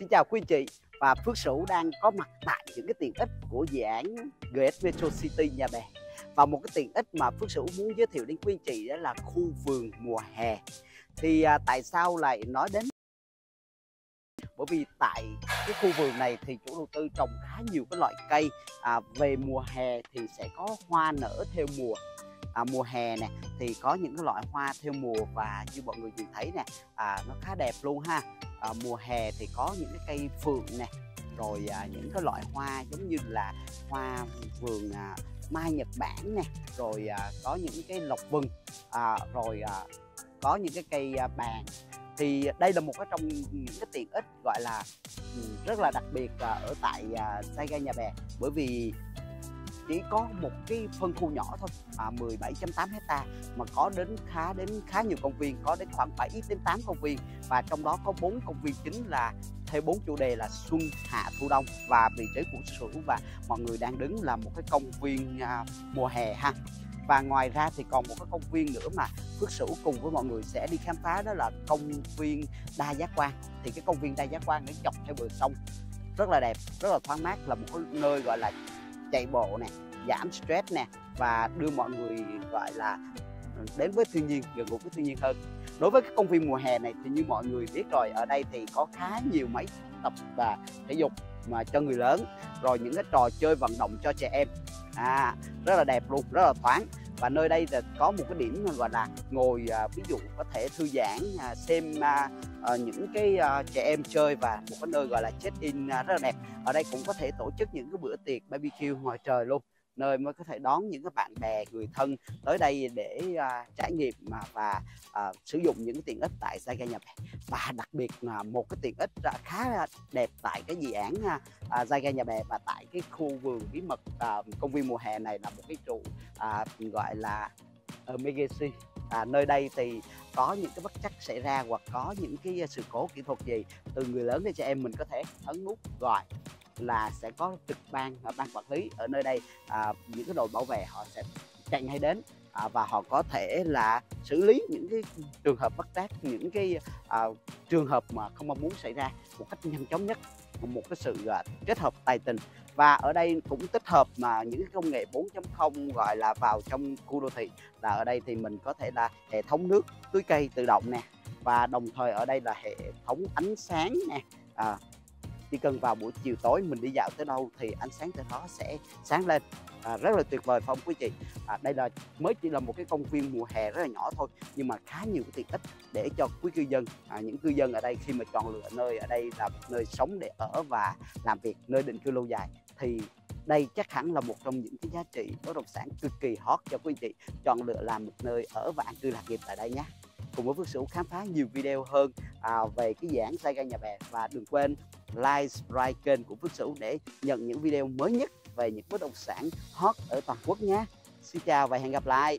Xin chào quý anh chị và Phước Sửu đang có mặt tại những cái tiện ích của dự án GS Metro City Nhà Bè và một cái tiện ích mà Phước Sửu muốn giới thiệu đến quý anh chị đó là khu vườn mùa hè. Thì à, tại sao lại nói đến? Bởi vì tại cái khu vườn này thì chủ đầu tư trồng khá nhiều cái loại cây à, về mùa hè thì sẽ có hoa nở theo mùa à, mùa hè nè. Thì có những cái loại hoa theo mùa và như mọi người nhìn thấy nè à, nó khá đẹp luôn ha à, mùa hè thì có những cái cây phượng nè rồi à, những cái loại hoa giống như là hoa vườn à, mai nhật bản nè rồi à, có những cái lộc vừng à, rồi à, có những cái cây à, bàn. Thì đây là một cái trong những cái tiện ích gọi là ừ, rất là đặc biệt à, ở tại à, Saiga Nhà Bè. Bởi vì chỉ có một cái phân khu nhỏ thôi à, 17.8 hecta mà có đến khá đến khá nhiều công viên có đến khoảng 7 đến 8 công viên. Và trong đó có bốn công viên chính là theo bốn chủ đề là xuân hạ thu đông. Và vị trí của sửu và mọi người đang đứng là một cái công viên à, mùa hè ha. Và ngoài ra thì còn một cái công viên nữa mà Phước Sửu cùng với mọi người sẽ đi khám phá đó là công viên đa giác quan. Thì cái công viên đa giác quan nó dọc theo bờ sông rất là đẹp rất là thoáng mát là một cái nơi gọi là chạy bộ nè, giảm stress nè và đưa mọi người, gọi là, đến với thiên nhiên, gần gũi với thiên nhiên hơn. Đối với cái công viên mùa hè này thì như mọi người biết rồi, ở đây thì có khá nhiều máy tập và thể dục mà cho người lớn, rồi những cái trò chơi vận động cho trẻ em. À rất là đẹp luôn, rất là thoáng và nơi đây là có một cái điểm gọi là ngồi à, ví dụ có thể thư giãn à, xem à, ờ, những cái ờ, trẻ em chơi và một cái nơi gọi là check in rất là đẹp. Ở đây cũng có thể tổ chức những cái bữa tiệc barbecue ngoài trời luôn nơi mới có thể đón những cái bạn bè người thân tới đây để uh, trải nghiệm mà và uh, sử dụng những cái tiện ích tại Saigon Nhà Bè và đặc biệt là một cái tiện ích uh, khá đẹp tại cái dự án uh, Saigon Nhà Bè. Và tại cái khu vườn bí mật uh, công viên mùa hè này là một cái trụ uh, gọi là Omegacy. À, nơi đây thì có những cái bất chắc xảy ra hoặc có những cái sự cố kỹ thuật gì từ người lớn đến trẻ em mình có thể ấn nút gọi là sẽ có trực ban và ban quản lý ở nơi đây. À, những cái đội bảo vệ họ sẽ chạy ngay đến à, và họ có thể là xử lý những cái trường hợp bất trắc những cái à, trường hợp mà không mong muốn xảy ra một cách nhanh chóng nhất một cái sự à, kết hợp tài tình. Và ở đây cũng tích hợp mà những công nghệ 4.0 gọi là vào trong khu đô thị là ở đây thì mình có thể là hệ thống nước tưới cây tự động nè. Và đồng thời ở đây là hệ thống ánh sáng nè à, chỉ cần vào buổi chiều tối mình đi dạo tới đâu thì ánh sáng tới đó sẽ sáng lên. À, rất là tuyệt vời phải không quý chị à, đây là mới chỉ là một cái công viên mùa hè rất là nhỏ thôi nhưng mà khá nhiều cái tiện ích để cho quý cư dân à, những cư dân ở đây khi mà chọn lựa nơi ở đây là một nơi sống để ở và làm việc nơi định cư lâu dài thì đây chắc hẳn là một trong những cái giá trị bất động sản cực kỳ hot cho quý chị chọn lựa làm một nơi ở và an cư lạc nghiệp tại đây nhé. Cùng với Phước Sửu khám phá nhiều video hơn à, về cái dự án xây nhà bè và đừng quên like, subscribe kênh của Phước Sửu để nhận những video mới nhất về những bất động sản hot ở toàn quốc nhé. Xin chào và hẹn gặp lại.